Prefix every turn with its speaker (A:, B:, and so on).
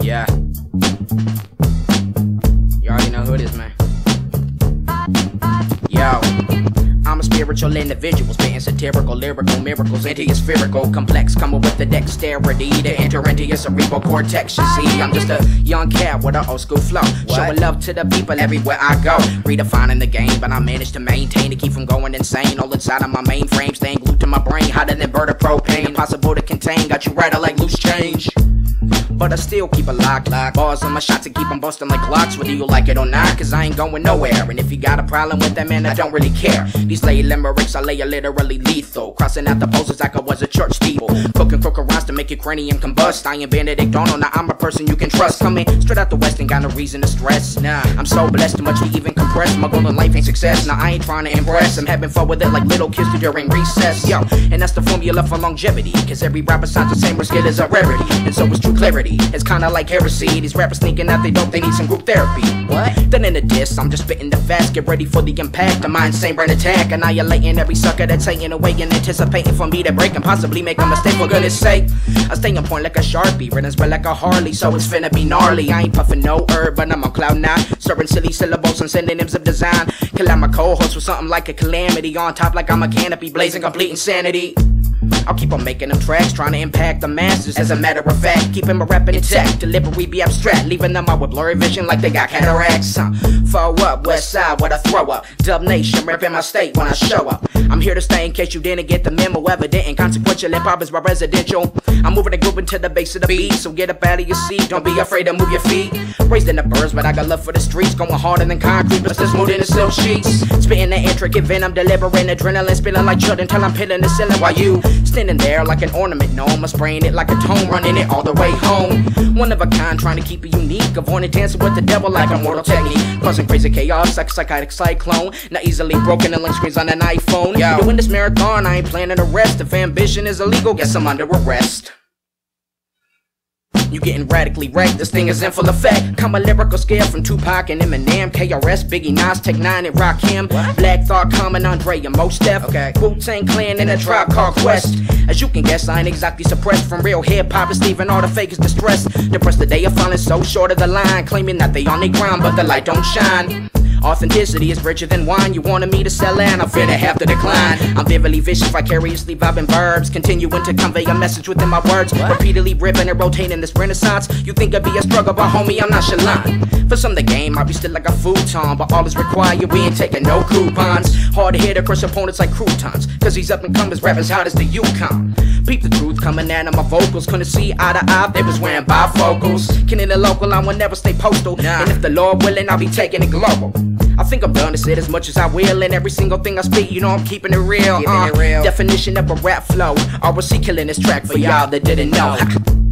A: Yeah. You already know who it is, man. Yo. I'm a spiritual individual, spitting satirical, lyrical miracles into your spherical complex, coming with the dexterity to enter into your cerebral cortex. You see, I'm just a young cat with an old school flow, showing love to the people everywhere I go, redefining the game, but I managed to maintain to keep from going insane. All inside of my mainframe, staying glued to my brain, hotter than contain. Got you right, I like loose change. But I still keep a lock, lock. Bars on my shot to keep them busting like clocks, whether you like it or not, cause I ain't going nowhere. And if you got a problem with that, man, I don't really care. These lay limericks, I lay a literally lethal. Crossing out the poses like I was a church steeple. Cooking crook rhymes to make your cranium combust. I am Benedict Arnold, now I'm a person you can trust. Coming straight out the west, ain't got no reason to stress. Nah, I'm so blessed, too much to even compress. My goal in life ain't success, now I ain't trying to impress. I'm having fun with it like little kids do during recess. Yo, and that's the formula for longevity. Cause every rapper sounds the same, where skill is a rarity. And so is true clarity. It's kinda like heresy. These rappers thinking that they don't, they need some group therapy. What? Then in the diss, I'm just spitting the fast. Get ready for the impact of my insane brain attack. Annihilating every sucker that's taking away and anticipating for me to break and possibly make a mistake for goodness sake. I stay on point like a sharpie, written spread like a Harley, so it's finna be gnarly. I ain't puffing no herb, but I'm on cloud nine, serving silly syllables and synonyms of design. Kill my co-host with something like a calamity on top, like I'm a canopy, blazing complete insanity. I'll keep on making them tracks, trying to impact the masses. As a matter of fact, keeping my rapping intact. Delivery be abstract, leaving them out with blurry vision like they got cataracts. Huh? Fall up, west side, what I throw up. Dub nation, repping my state when I show up. I'm here to stay in case you didn't get the memo. Evident and consequential, hip hop is my residential. I'm moving the group into the base of the beat, so get up out of your seat. Don't be afraid to move your feet. Raised in the birds, but I got love for the streets. Going harder than concrete, but still smooth in the silk sheets. Spitting the intricate venom, delivering adrenaline, spilling like chud until I'm pilling the ceiling while you standing there like an ornament. No, I'm spraying it like a tone, running it all the way home. One of a kind, trying to keep it unique. Avoiding dancing with the devil like a mortal technique. Causing crazy chaos like a psychotic cyclone. Not easily broken and link screens on an iPhone. Yo. Doing this marathon, I ain't planning to rest. If ambition is illegal, guess I'm under arrest. You getting radically wrecked, this thing is in full effect. Come a lyrical scale from Tupac and Eminem, KRS, Biggie, Nas, Tech Nine, and Rakim. Black Thought, Common, Andre, and Mos Def. Okay. Wu Tang Clan and a tribe called Quest. As you can guess, I ain't exactly suppressed from real hip hop. It's even all the fakers distressed. Depressed the day of falling so short of the line, claiming that they on their ground, but the light don't shine. Authenticity is richer than wine. You wanted me to sell and I fear to have to decline. I'm vividly vicious, vicariously vibing verbs. Continuing to convey a message within my words. Repeatedly ripping and rotating this renaissance. You think it'd be a struggle, but homie, I'm not nonchalant. For some, the game might be still like a futon. But all is required, we ain't taking no coupons. Hard to hit across opponents like croutons. Cause these up and comers rappers hot as the Yukon. Peep the truth coming out of my vocals. Couldn't see eye to eye, they was wearing bifocals. Kin in the local, I will never stay postal. And if the Lord willing, I'll be taking it global. I think I'm done to say as much as I will. And every single thing I speak, you know I'm keeping it real. Uh. Definition of a rap flow. ROC killing this track for y'all that didn't know.